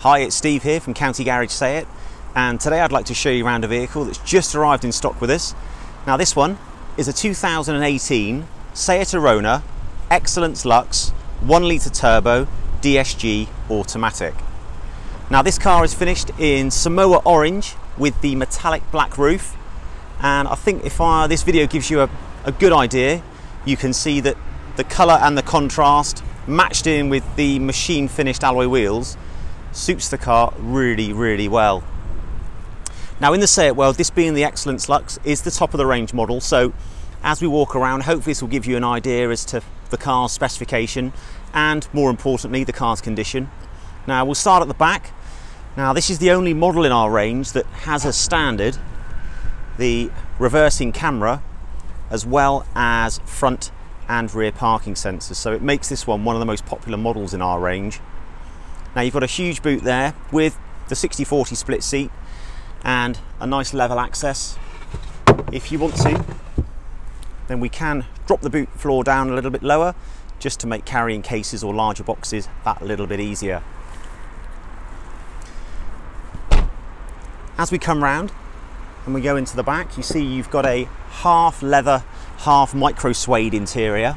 Hi, it's Steve here from County Garage Seat, and today I'd like to show you around a vehicle that's just arrived in stock with us. Now, this one is a 2018 Seat Arona Xcellence Lux 1 litre turbo DSG automatic. Now, this car is finished in Samoa orange with the metallic black roof, and I think if I, this video gives you a, a good idea, you can see that the colour and the contrast matched in with the machine finished alloy wheels suits the car really, really well. Now in the Seat world, this being the Xcellence Lux is the top of the range model. So as we walk around, hopefully this will give you an idea as to the car's specification and more importantly, the car's condition. Now we'll start at the back. Now this is the only model in our range that has as standard the reversing camera as well as front and rear parking sensors. So it makes this one one of the most popular models in our range. Now you've got a huge boot there with the 60-40 split seat and a nice level access. If you want to, then we can drop the boot floor down a little bit lower just to make carrying cases or larger boxes that little bit easier. As we come round and we go into the back, you see you've got a half leather, half micro suede interior,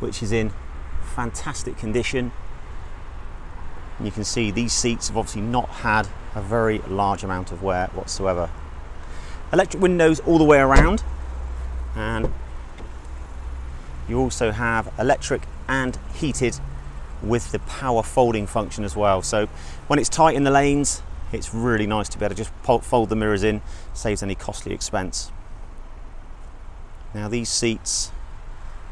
which is in fantastic condition. And you can see these seats have obviously not had a very large amount of wear whatsoever. Electric windows all the way around and you also have electric and heated with the power folding function as well. So when it's tight in the lanes, it's really nice to be able to just fold the mirrors in, saves any costly expense. Now these seats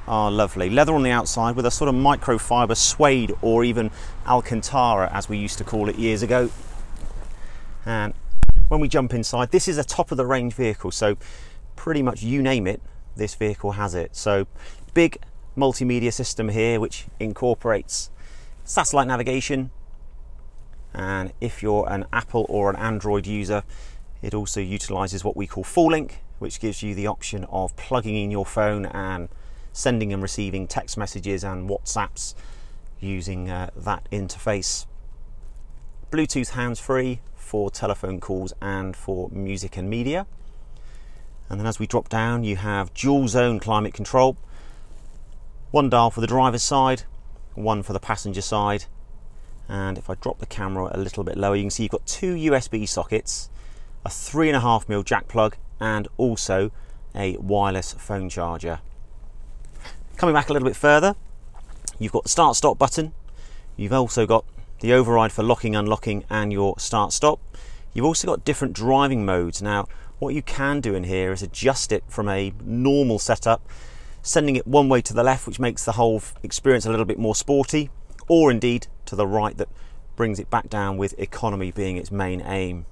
are lovely. Leather on the outside with a sort of microfiber suede or even Alcantara as we used to call it years ago. And when we jump inside, this is a top of the range vehicle. So pretty much you name it, this vehicle has it. So big multimedia system here, which incorporates satellite navigation. And if you're an Apple or an Android user, it also utilizes what we call Full Link, which gives you the option of plugging in your phone and sending and receiving text messages and WhatsApps using uh, that interface. Bluetooth hands free for telephone calls and for music and media. And then as we drop down, you have dual zone climate control. One dial for the driver's side, one for the passenger side. And if I drop the camera a little bit lower, you can see you've got two USB sockets, a three and a half mil jack plug, and also a wireless phone charger. Coming back a little bit further, you've got the start stop button. You've also got the override for locking, unlocking, and your start stop. You've also got different driving modes. Now, what you can do in here is adjust it from a normal setup, sending it one way to the left, which makes the whole experience a little bit more sporty, or indeed to the right, that brings it back down with economy being its main aim.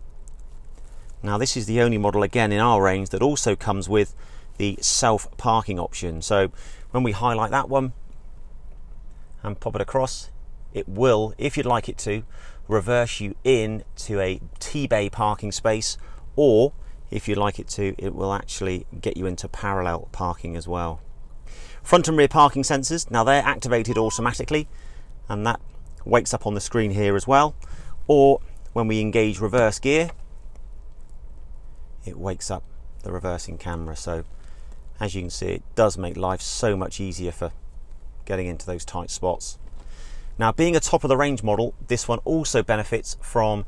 Now, this is the only model again in our range that also comes with the self parking option. So when we highlight that one and pop it across, it will, if you'd like it to, reverse you in to a T-bay parking space or if you'd like it to, it will actually get you into parallel parking as well. Front and rear parking sensors, now they're activated automatically and that wakes up on the screen here as well. Or when we engage reverse gear, it wakes up the reversing camera. So as you can see, it does make life so much easier for getting into those tight spots. Now, being a top of the range model, this one also benefits from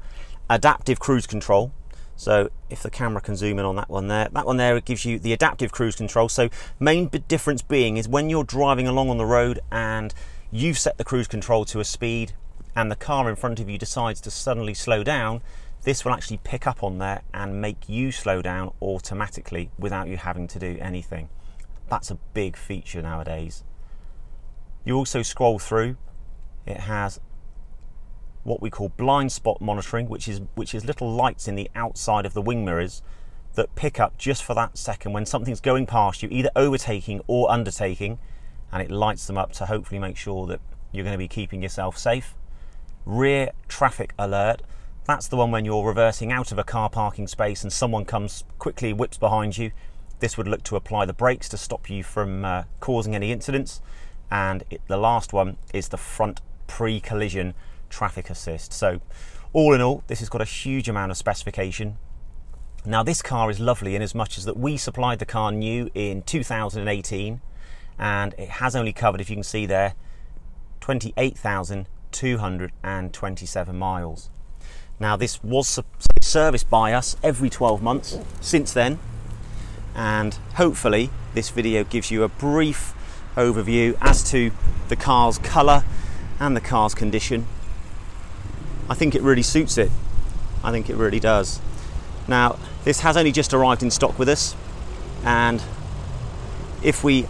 adaptive cruise control. So if the camera can zoom in on that one there, that one there, it gives you the adaptive cruise control. So main difference being is when you're driving along on the road and you've set the cruise control to a speed and the car in front of you decides to suddenly slow down, this will actually pick up on there and make you slow down automatically without you having to do anything. That's a big feature nowadays. You also scroll through, it has what we call blind spot monitoring, which is which is little lights in the outside of the wing mirrors that pick up just for that second when something's going past you, either overtaking or undertaking, and it lights them up to hopefully make sure that you're going to be keeping yourself safe. Rear traffic alert that's the one when you're reversing out of a car parking space and someone comes quickly, whips behind you. This would look to apply the brakes to stop you from uh, causing any incidents. And it, the last one is the front pre collision traffic assist. So all in all, this has got a huge amount of specification. Now this car is lovely in as much as that we supplied the car new in 2018 and it has only covered, if you can see there, 28,227 miles. Now this was serviced by us every 12 months since then and hopefully this video gives you a brief overview as to the car's colour and the car's condition. I think it really suits it. I think it really does. Now this has only just arrived in stock with us and if we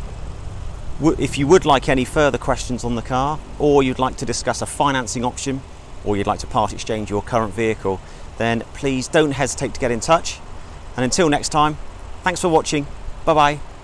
if you would like any further questions on the car or you'd like to discuss a financing option or you'd like to part exchange your current vehicle then please don't hesitate to get in touch. And until next time thanks for watching. Bye bye